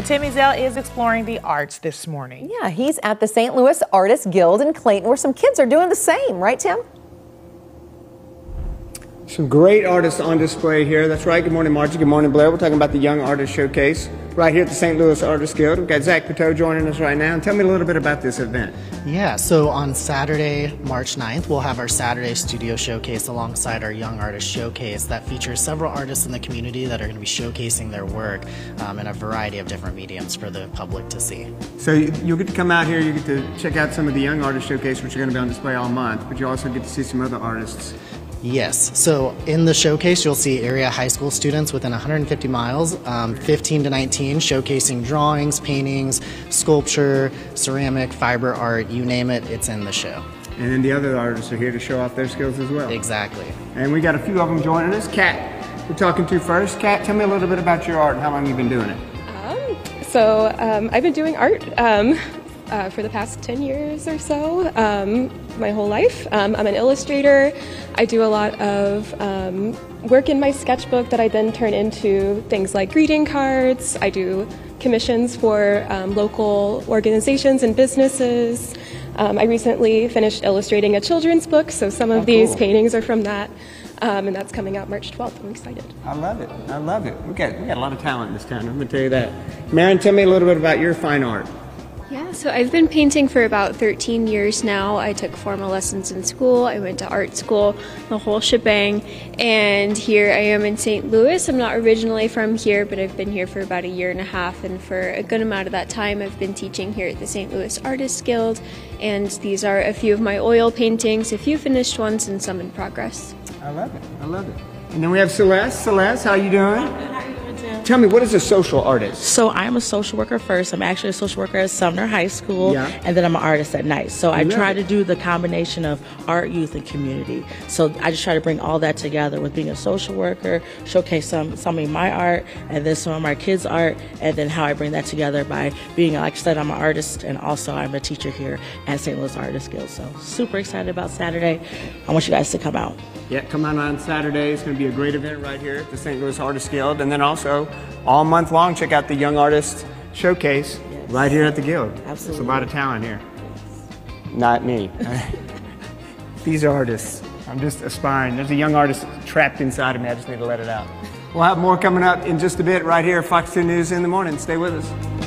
Well, Tim Ezell is exploring the arts this morning. Yeah, he's at the St. Louis Artists Guild in Clayton, where some kids are doing the same, right, Tim? Some great artists on display here. That's right. Good morning, Margie. Good morning, Blair. We're talking about the Young Artist Showcase right here at the St. Louis Artists Guild. We've got Zach Pateau joining us right now. And tell me a little bit about this event. Yeah, so on Saturday, March 9th, we'll have our Saturday Studio Showcase alongside our Young Artist Showcase that features several artists in the community that are going to be showcasing their work um, in a variety of different mediums for the public to see. So you'll get to come out here, you get to check out some of the Young Artist Showcase, which are going to be on display all month, but you also get to see some other artists Yes. So in the showcase, you'll see area high school students within 150 miles, um, 15 to 19, showcasing drawings, paintings, sculpture, ceramic, fiber art, you name it, it's in the show. And then the other artists are here to show off their skills as well. Exactly. And we got a few of them joining us. Kat, we're talking to first. Kat, tell me a little bit about your art and how long you've been doing it. Um, so um, I've been doing art um, uh, for the past 10 years or so, um, my whole life. Um, I'm an illustrator. I do a lot of um, work in my sketchbook that I then turn into things like greeting cards. I do commissions for um, local organizations and businesses. Um, I recently finished illustrating a children's book, so some of oh, these paintings are from that. Um, and that's coming out March 12th. I'm excited. I love it. I love it. We got we got a lot of talent in this town. I'm gonna tell you that. Marin, tell me a little bit about your fine art. Yeah, so I've been painting for about 13 years now. I took formal lessons in school, I went to art school, the whole shebang, and here I am in St. Louis. I'm not originally from here, but I've been here for about a year and a half, and for a good amount of that time, I've been teaching here at the St. Louis Artists Guild, and these are a few of my oil paintings, a few finished ones, and some in progress. I love it. I love it. And then we have Celeste. Celeste, how you doing? Tell me, what is a social artist? So I'm a social worker first. I'm actually a social worker at Sumner High School, yeah. and then I'm an artist at night. So I, I try to do the combination of art, youth, and community. So I just try to bring all that together with being a social worker, showcase some some of my art, and then some of my kids' art, and then how I bring that together by being, like I said, I'm an artist, and also I'm a teacher here at St. Louis Artists Guild. So super excited about Saturday. I want you guys to come out. Yeah, come on on Saturday. It's going to be a great event right here at the St. Louis Artist Guild, and then also all month long, check out the Young Artist Showcase yes. right here at the Guild. Absolutely. There's a lot of talent here. Not me. These artists. I'm just aspiring. There's a young artist trapped inside of me. I just need to let it out. We'll have more coming up in just a bit right here, Fox 2 News in the morning. Stay with us.